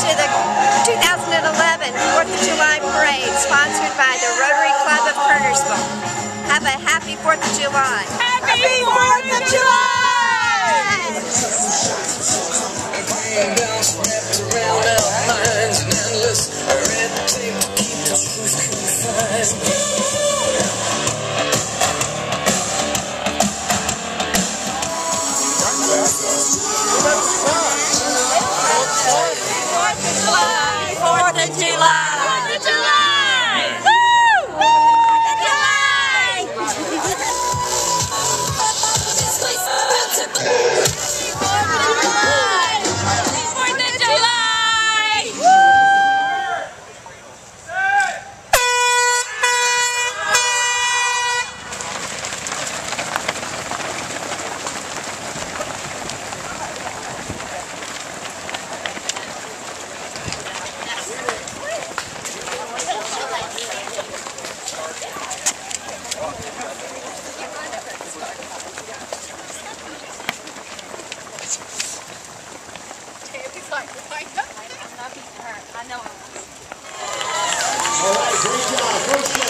to the 2011 4th of July parade sponsored by the Rotary Club of Kernersville. Have a happy 4th of July. Happy 4th of July! Bye. I know. All right, great job. Great job.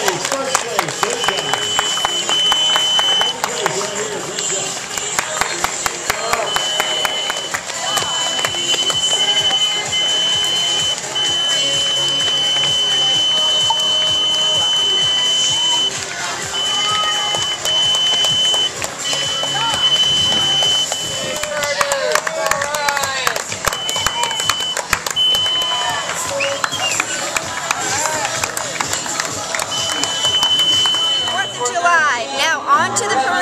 to the front.